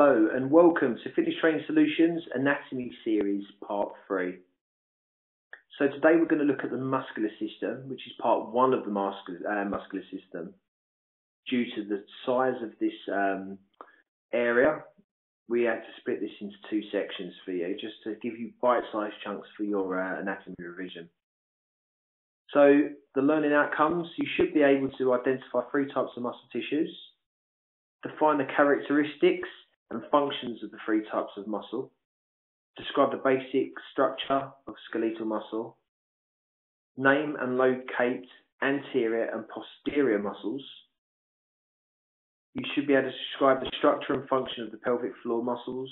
Hello and welcome to Fitness Training Solutions Anatomy Series Part 3. So today we're going to look at the muscular system, which is part one of the muscular, uh, muscular system. Due to the size of this um, area, we had to split this into two sections for you, just to give you bite-sized chunks for your uh, anatomy revision. So the learning outcomes, you should be able to identify three types of muscle tissues, define the characteristics and functions of the three types of muscle, describe the basic structure of skeletal muscle, name and locate anterior and posterior muscles. You should be able to describe the structure and function of the pelvic floor muscles,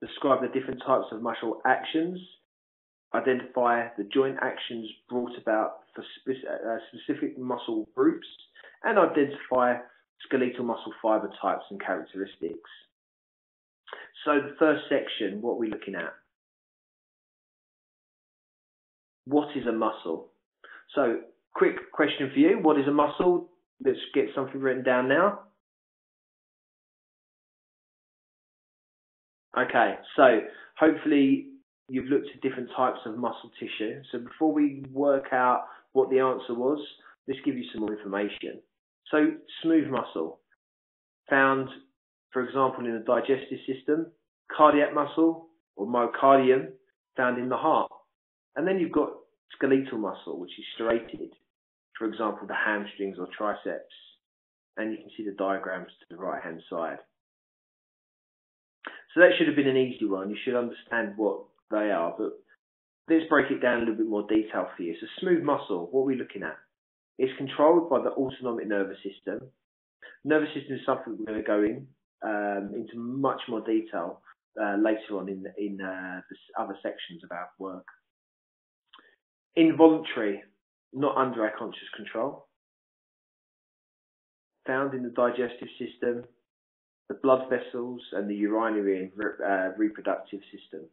describe the different types of muscle actions, identify the joint actions brought about for uh, specific muscle groups, and identify skeletal muscle fiber types and characteristics. So the first section, what are we looking at? What is a muscle? So quick question for you. What is a muscle? Let's get something written down now. Okay, so hopefully you've looked at different types of muscle tissue. So before we work out what the answer was, let's give you some more information. So smooth muscle, found, for example, in the digestive system, cardiac muscle or myocardium, found in the heart. And then you've got skeletal muscle, which is striated, for example, the hamstrings or triceps. And you can see the diagrams to the right hand side. So that should have been an easy one. You should understand what they are, but let's break it down in a little bit more detail for you. So smooth muscle, what are we looking at? It's controlled by the autonomic nervous system. Nervous system is something we're going to go in um, into much more detail uh, later on in in uh, the other sections of our work. Involuntary, not under our conscious control. Found in the digestive system, the blood vessels, and the urinary and uh, reproductive system.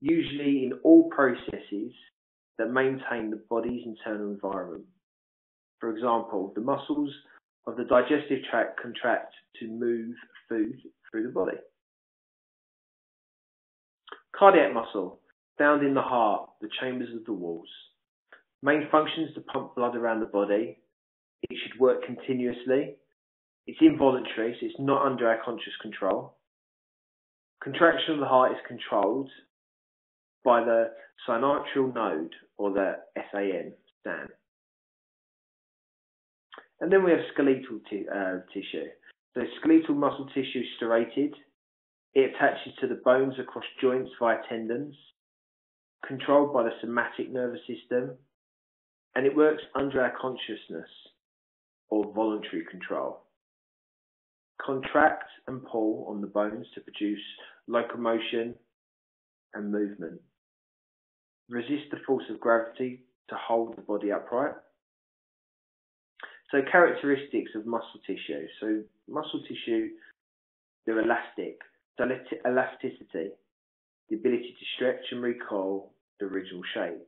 Usually in all processes that maintain the body's internal environment. For example, the muscles of the digestive tract contract to move food through the body. Cardiac muscle, found in the heart, the chambers of the walls. Main function is to pump blood around the body. It should work continuously. It's involuntary, so it's not under our conscious control. Contraction of the heart is controlled by the sinoatrial node, or the SAN, SAN. And then we have skeletal uh, tissue. So skeletal muscle tissue is striated. It attaches to the bones across joints via tendons, controlled by the somatic nervous system, and it works under our consciousness or voluntary control. Contract and pull on the bones to produce locomotion and movement. Resist the force of gravity to hold the body upright so characteristics of muscle tissue. So muscle tissue, they're elastic. So elasticity, the ability to stretch and recall the original shape.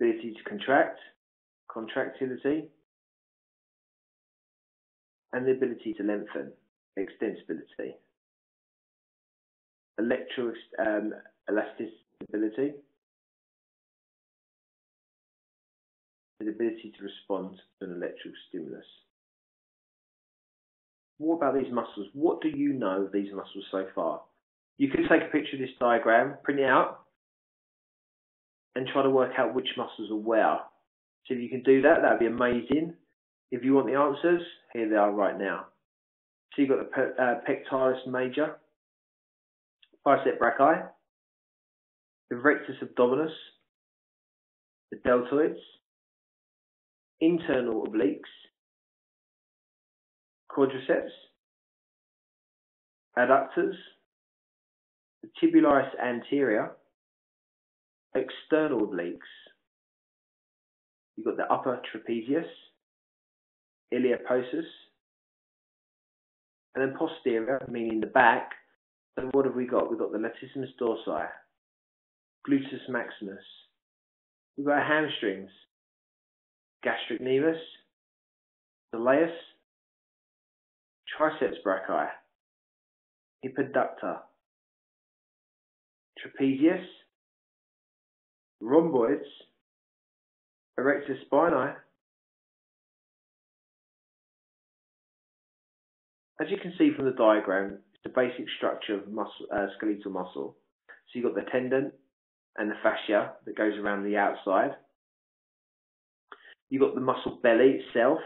Ability to contract, contractility, and the ability to lengthen, extensibility. Electro um, elasticity, the ability to respond to an electrical stimulus. What about these muscles? What do you know of these muscles so far? You could take a picture of this diagram, print it out, and try to work out which muscles are where. So if you can do that, that would be amazing. If you want the answers, here they are right now. So you've got the uh, pectoralis major, bicep brachii, the rectus abdominis, the deltoids, internal obliques, quadriceps, adductors, the tibialis anterior, external obliques. You've got the upper trapezius, iliopsoas, and then posterior, meaning the back. And what have we got? We've got the latissimus dorsi, gluteus maximus. We've got hamstrings, gastrocnemius, soleus, triceps brachii, hip adductor, trapezius, rhomboids, erector spinae. As you can see from the diagram, it's the basic structure of muscle, uh, skeletal muscle. So you've got the tendon and the fascia that goes around the outside. You've got the muscle belly itself.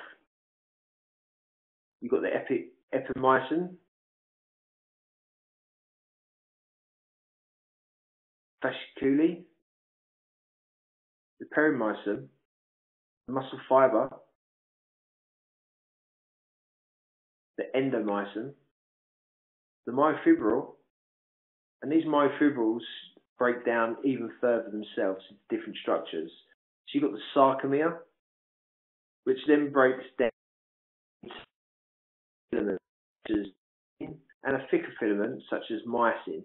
You've got the epi epimysium, fasciculi, the perimysium, the muscle fiber, the endomysium, the myofibril, and these myofibrils break down even further themselves into different structures. So you've got the sarcomere, which then breaks down into filaments and a thicker filament such as myosin.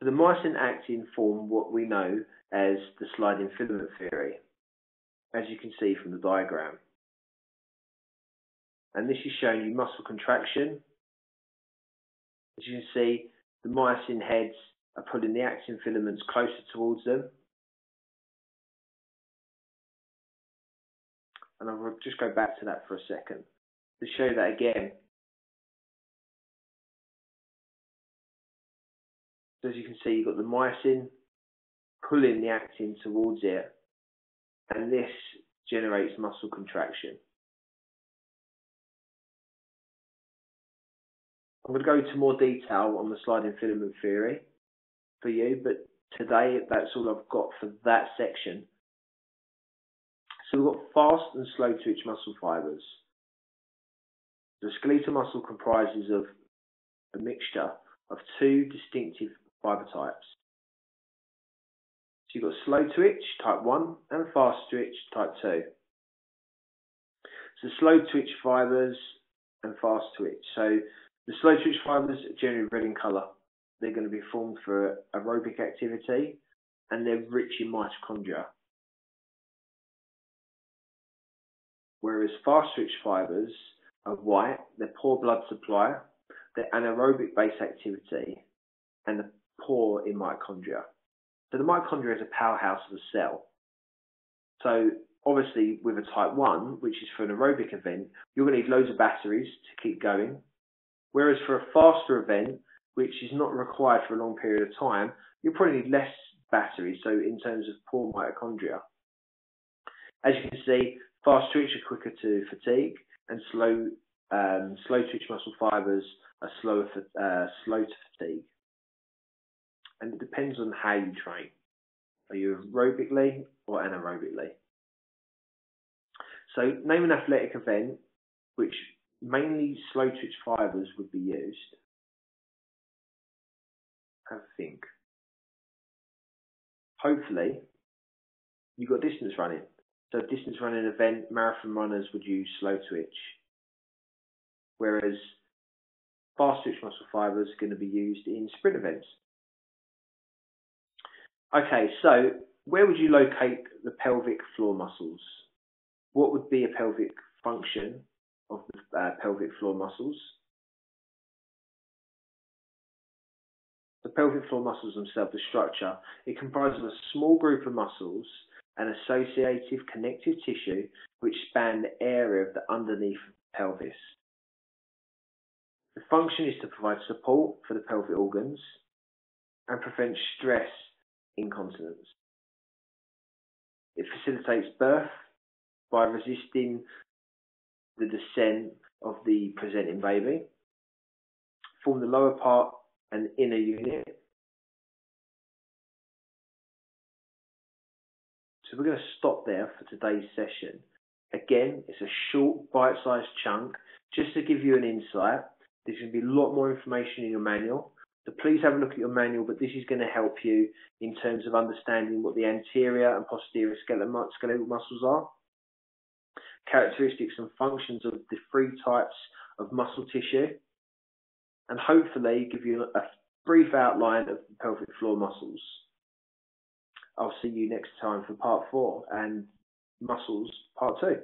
The myosin actin form what we know as the sliding filament theory, as you can see from the diagram. And this is showing you muscle contraction. As you can see, the myosin heads are pulling the actin filaments closer towards them. And I'll just go back to that for a second to show that again. So as you can see, you've got the myosin pulling the actin towards it, and this generates muscle contraction. I'm going to go into more detail on the sliding filament theory for you, but today that's all I've got for that section. So we've got fast and slow twitch muscle fibers. The skeletal muscle comprises of a mixture of two distinctive fiber types. So you've got slow twitch, type 1, and fast twitch, type 2. So slow twitch fibers and fast twitch. So the slow twitch fibers are generally red in colour. They're going to be formed for aerobic activity and they're rich in mitochondria. Whereas fast twitch fibers are white, they're poor blood supply, they're anaerobic base activity, and they're poor in mitochondria. So the mitochondria is a powerhouse of a cell. So obviously with a type 1, which is for an aerobic event, you're going to need loads of batteries to keep going. Whereas for a faster event, which is not required for a long period of time, you'll probably need less batteries, so in terms of poor mitochondria. As you can see, fast twitch are quicker to fatigue, and slow um, slow twitch muscle fibers are slower for, uh, slow to fatigue and it depends on how you train. Are you aerobically or anaerobically? So name an athletic event which mainly slow twitch fibers would be used. Have a think. Hopefully, you've got distance running. So distance running event, marathon runners would use slow twitch. Whereas fast twitch muscle fibers are going to be used in sprint events. Okay, so where would you locate the pelvic floor muscles? What would be a pelvic function of the uh, pelvic floor muscles? The pelvic floor muscles themselves, the structure, it comprises a small group of muscles and associative connective tissue which span the area of the underneath pelvis. The function is to provide support for the pelvic organs and prevent stress incontinence. It facilitates birth by resisting the descent of the presenting baby, form the lower part and inner unit. So we're going to stop there for today's session. Again, it's a short, bite-sized chunk just to give you an insight. There's going to be a lot more information in your manual. So please have a look at your manual, but this is going to help you in terms of understanding what the anterior and posterior skeletal muscles are, characteristics and functions of the three types of muscle tissue, and hopefully give you a brief outline of the pelvic floor muscles. I'll see you next time for part four and muscles part two.